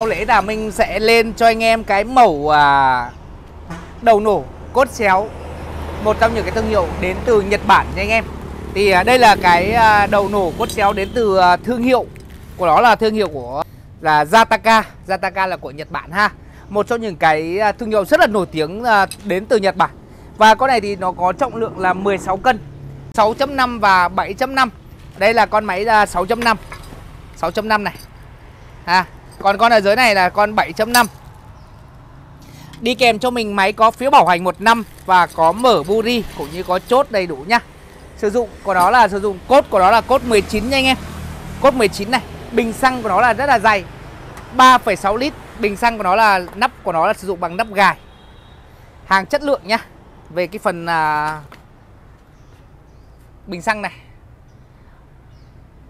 Sau lễ là mình sẽ lên cho anh em cái mẫu à, đầu nổ cốt xéo một trong những cái thương hiệu đến từ Nhật Bản nha anh em. Thì à, đây là cái à, đầu nổ cốt xéo đến từ à, thương hiệu của nó là thương hiệu của là Zataka, Zataka là của Nhật Bản ha. Một trong những cái à, thương hiệu rất là nổi tiếng à, đến từ Nhật Bản. Và con này thì nó có trọng lượng là 16 cân, 6.5 và 7.5. Đây là con máy à, 6.5. 6.5 này. Ha, còn con ở dưới này là con 7.5 Đi kèm cho mình máy có phiếu bảo hành 1 năm Và có mở buri cũng như có chốt đầy đủ nhá Sử dụng của nó là sử dụng cốt của nó là cốt 19 nha anh em. Cốt 19 này Bình xăng của nó là rất là dày. 3,6 lít Bình xăng của nó là nắp của nó là sử dụng bằng nắp gài. Hàng chất lượng nhá. Về cái phần à, Bình xăng này.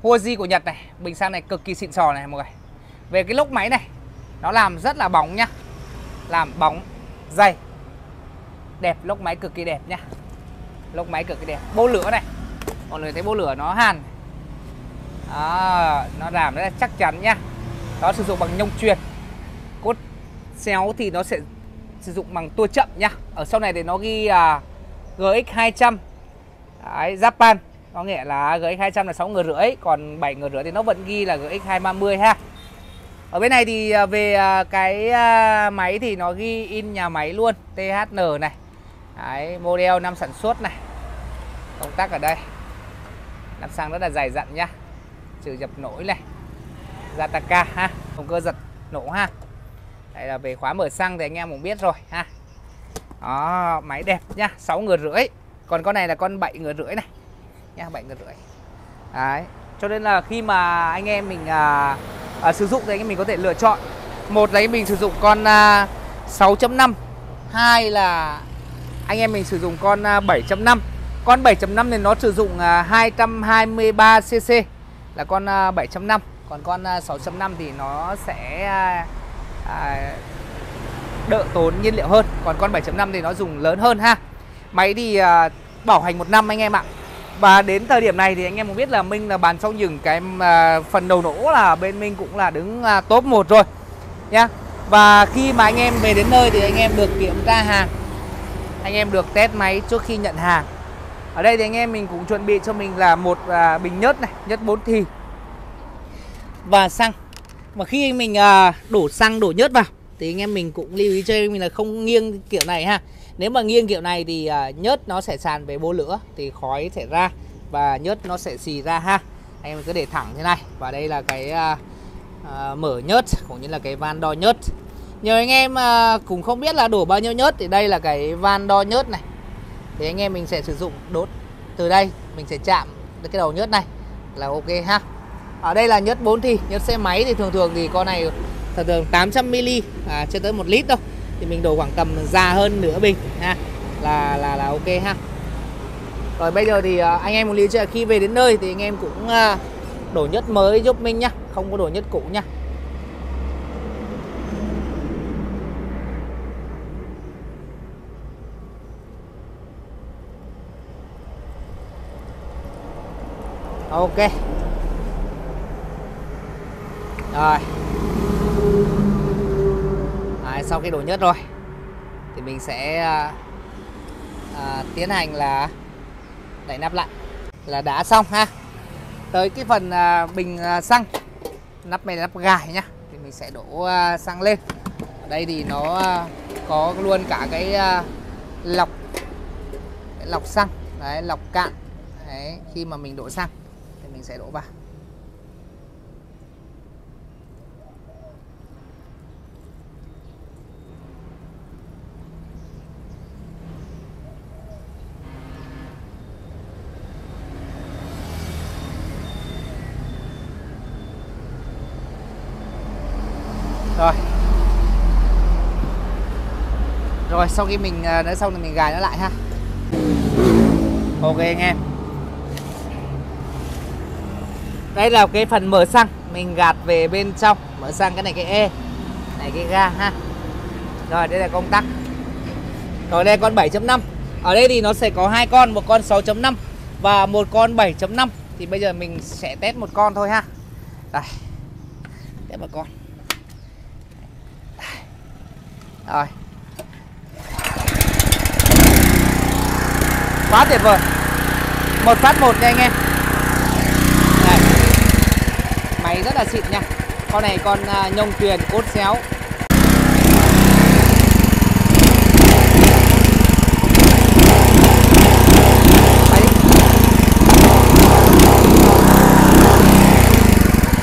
Huoji của Nhật này Bình xăng này cực kỳ xịn sò này mọi người về cái lốc máy này nó làm rất là bóng nhá. Làm bóng dày. Đẹp lốc máy cực kỳ đẹp nhá. Lốc máy cực kỳ đẹp. Bô lửa này. Mọi người thấy bô lửa nó hàn. À, nó làm rất là chắc chắn nhá. Nó sử dụng bằng nhông truyền cốt xéo thì nó sẽ sử dụng bằng tua chậm nhá. Ở sau này thì nó ghi à, GX 200 Đấy, Japan. Có nghĩa là GX 200 là 6 người rưỡi còn 7 người rưỡi thì nó vẫn ghi là GX 230 ha ở bên này thì à, về à, cái à, máy thì nó ghi in nhà máy luôn THN này. Đấy, model năm sản xuất này. Công tắc ở đây. Nắp xăng rất là dày dặn nhá. Trừ dập nổi này. Zataka ha. Động cơ giật nổ ha. Đây là về khóa mở xăng thì anh em cũng biết rồi ha. Đó máy đẹp nhá. 6 người rưỡi. Còn con này là con 7 người rưỡi này. Nha 7 người rưỡi. Đấy cho nên là khi mà anh em mình à, à, sử dụng thì anh em mình có thể lựa chọn. Một là anh em mình sử dụng con à, 6.5 hai là anh em mình sử dụng con à, 7.5 con 7.5 thì nó sử dụng à, 223 cc là con à, 7.5 còn con à, 6.5 thì nó sẽ à, à, đỡ tốn nhiên liệu hơn. Còn con 7.5 thì nó dùng lớn hơn ha. Máy thì à, bảo hành một năm anh em ạ và đến thời điểm này thì anh em cũng biết là Minh là bàn sau những cái à, phần đầu nổ là bên Minh cũng là đứng à, top 1 rồi nhá. Và khi mà anh em về đến nơi thì anh em được kiểm tra hàng. Anh em được test máy trước khi nhận hàng. Ở đây thì anh em mình cũng chuẩn bị cho mình là một à, bình nhớt này, nhớt 4 thì và xăng. Mà khi mình à, đổ xăng đổ nhớt vào thì anh em mình cũng lưu ý cho em mình là không nghiêng kiểu này ha. Nếu mà nghiêng kiểu này thì uh, nhớt nó sẽ sàn về bô lửa thì khói sẽ ra và nhớt nó sẽ xì ra ha. Anh em cứ để thẳng thế này. Và đây là cái uh, uh, mở nhớt cũng như là cái van đo nhớt. Nhiều anh em uh, cũng không biết là đổ bao nhiêu nhớt thì đây là cái van đo nhớt này. Thì anh em mình sẽ sử dụng đốt từ đây mình sẽ chạm cái đầu nhớt này là ok ha. Ở đây là nhớt 4 thì nhớt xe máy thì thường thường thì con này thường thường 800 ml à, chưa tới một lít đâu. Thì mình đổ khoảng tầm già hơn nửa bình ha. Là là là ok ha. Rồi bây giờ thì à, anh em một lý cho khi về đến nơi thì anh em cũng à, đổ nhất mới giúp mình nhá không có đổ nhất cũ nhá. Ok. Rồi. Đấy, sau khi đổ nhớt rồi thì mình sẽ à, à, tiến hành là đẩy nắp lại. Là đã xong ha. Tới cái phần à, bình à, xăng. Nắp này là nắp gài nhá. Thì mình sẽ đổ à, xăng lên. Ở đây thì nó à, có luôn cả cái à, lọc cái lọc xăng đấy lọc cạn. Đấy khi mà mình đổ xăng thì mình sẽ đổ vào. Rồi. Rồi, sau khi mình à, đã xong thì mình gài nó lại ha. Ok anh em. Đây là cái phần mở xăng. Mình gạt về bên trong. Mở xăng cái này cái e này cái ga ha. Rồi, đây là công tắc. Rồi, đây con 7.5 ở đây thì nó sẽ có hai con, một con 6.5 và một con 7.5 thì bây giờ mình sẽ test một con thôi ha. Đây. Test một con. Rồi. Quá tuyệt vời. Một phát một nha anh em. Này. Máy rất là xịn nha. Con này con à, nhông tuyền cốt xéo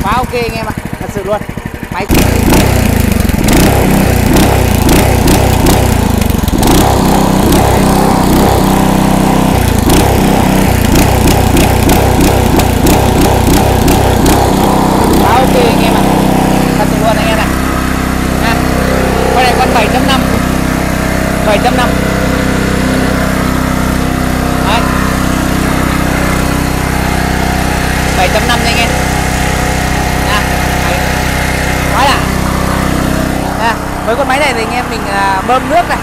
quá ok anh em ạ à. thật sự luôn máy với con máy này thì anh em mình à, bơm nước này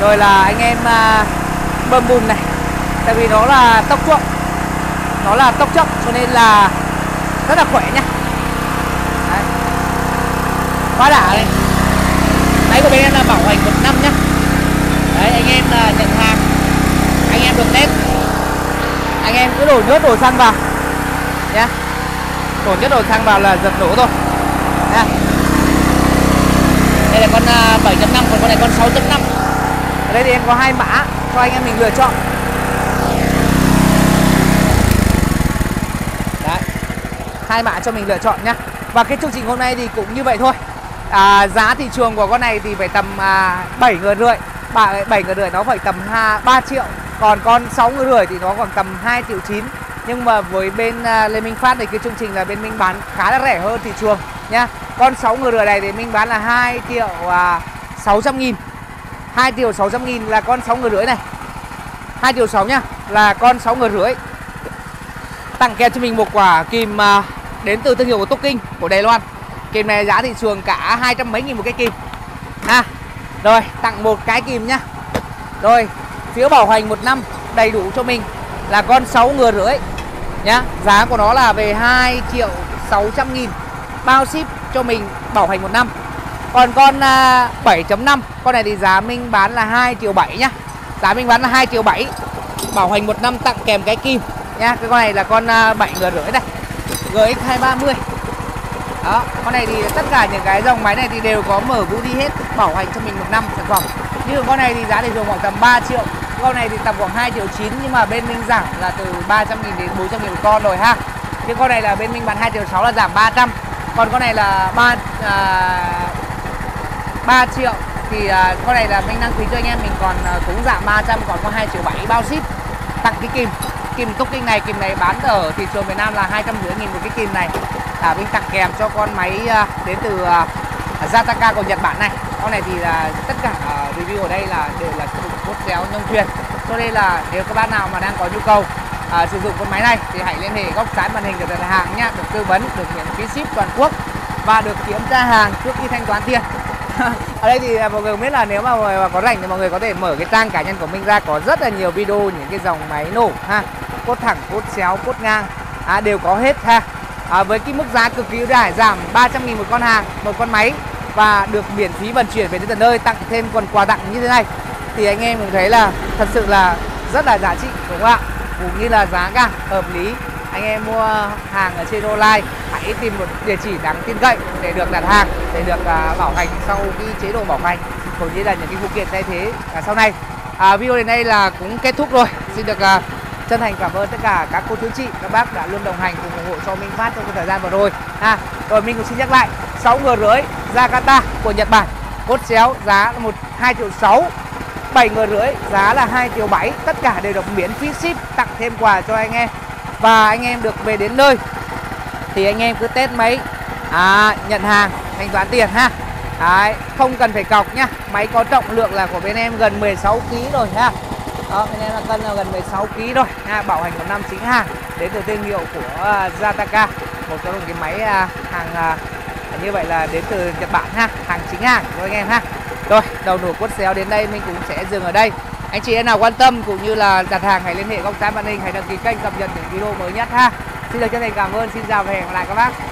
rồi là anh em à, bơm bùn này. Tại vì nó là tốc chậm nó là tốc chậm cho nên là rất là khỏe nhá Đấy. quá đã đây. Máy của bên em là bảo hành một năm nhá. Đấy anh em là nhận hàng anh em được test anh em cứ đổ nước đổ xăng vào nhé Tổn nước đổ xăng vào là giật nổ thôi. Nhé đây là con à, 7.5 còn con này con 6.5 ở đây thì em có hai mã cho anh em mình lựa chọn. Đấy. Hai mã cho mình lựa chọn nhé và cái chương trình hôm nay thì cũng như vậy thôi. À, giá thị trường của con này thì phải tầm à, 7 người rưỡi. 7 người rưỡi nó phải tầm 2, 3 triệu. Còn con 6 người rưỡi thì nó khoảng tầm 2 triệu 9 nhưng mà với bên uh, Lê Minh Phát thì cái chương trình là bên Minh bán khá là rẻ hơn thị trường nhá. Con 6 người rưỡi này thì mình bán là 2 triệu à, 600 nghìn. 2 triệu 600 nghìn là con 6 người rưỡi này. 2 triệu 6 nhá Là con 6 người rưỡi Tặng kèm cho mình một quả kìm à, Đến từ thương hiệu của Tốc Kinh Của Đài Loan. Kìm này giá thị trường cả 200 mấy nghìn một cái kìm. Ha Rồi tặng một cái kìm nhá. Rồi phiếu bảo hành một năm đầy đủ cho mình Là con 6 người rưỡi nhá. Giá của nó là về 2 triệu 600 nghìn. Bao ship cho mình bảo hành một năm. Còn con à, uh, 7.5 con này thì giá mình bán là 2 triệu 7 nhá. Giá mình bán là 2 triệu 7 bảo hành một năm tặng kèm cái kim nhá. Cái con này là con à, uh, 7 người rưỡi đây. GX 230 đó con này thì tất cả những cái dòng máy này thì đều có mở vũ đi hết bảo hành cho mình một năm sản phẩm. Như con này thì giá thì thường khoảng tầm 3 triệu con này thì tầm khoảng 2 triệu 9 nhưng mà bên mình giảm là từ 300 nghìn đến 400 nghìn một con rồi ha. Cái con này là bên mình bán 2 triệu 6 là giảm 300 còn con này là 3 à, 3 triệu thì à, con này là mình đăng ký cho anh em mình còn à, cũng giảm 300 còn có 2 triệu 7 bao ship. Tặng cái kìm kìm túc kinh này kìm này bán ở thị trường Việt Nam là 250 nghìn một cái kìm này. À, mình tặng kèm cho con máy à, đến từ à, Zataka của Nhật Bản này con này thì là tất cả ờ, review ở đây là đều là sử dụng cốt kéo nhông truyền cho nên là nếu các bác nào mà đang có nhu cầu à, sử dụng con máy này thì hãy liên hệ góc trái màn hình để đặt hàng nhá được tư vấn được miễn phí ship toàn quốc và được kiểm tra hàng trước khi thanh toán tiền. Ở đây thì à, mọi người biết là nếu mà, mà có rảnh thì mọi người có thể mở cái trang cá nhân của mình ra có rất là nhiều video những cái dòng máy nổ ha cốt thẳng cốt xéo cốt ngang à, đều có hết ha. À, với cái mức giá cực kỳ ưu đãi giảm 300 nghìn một con hàng một con máy và được miễn phí vận chuyển về đến tận nơi tặng thêm còn quà tặng như thế này. Thì anh em cũng thấy là thật sự là rất là giá trị đúng không ạ? Cũng như là giá cả hợp lý. Anh em mua hàng ở trên online hãy tìm một địa chỉ đáng tin cậy để được đặt hàng để được à, bảo hành sau cái chế độ bảo hành. Cũng như là những cái phụ kiện thay thế à, sau này. À, video đến đây là cũng kết thúc rồi. Xin được à, chân thành cảm ơn tất cả các cô chú chị các bác đã luôn đồng hành cùng ủng hộ cho Minh Phát trong thời gian vừa rồi. Ha rồi mình cũng xin nhắc lại 6 người rưỡi Jakarta của Nhật Bản. Cốt xéo giá là một hai triệu sáu. 7 người rưỡi giá là 2 triệu 7 tất cả đều được miễn phí ship tặng thêm quà cho anh em. Và anh em được về đến nơi. Thì anh em cứ test máy. À, nhận hàng thanh toán tiền ha. Đấy, không cần phải cọc nhá. Máy có trọng lượng là của bên em gần 16 kg rồi ha. Đó bên em là cân là gần 16 kg rồi ha bảo hành một năm chính hàng. Đến từ thương hiệu của uh, Zataka. Một trong những cái máy uh, hàng uh, như vậy là đến từ Nhật Bản ha hàng chính hàng của anh em ha rồi, đầu nổ quất xéo đến đây mình cũng sẽ dừng ở đây. Anh chị em nào quan tâm cũng như là đặt hàng hãy liên hệ góc trái màn hình hãy đăng ký kênh cập nhật những video mới nhất ha. Xin được chân thành cảm ơn, xin chào và hẹn gặp lại các bác.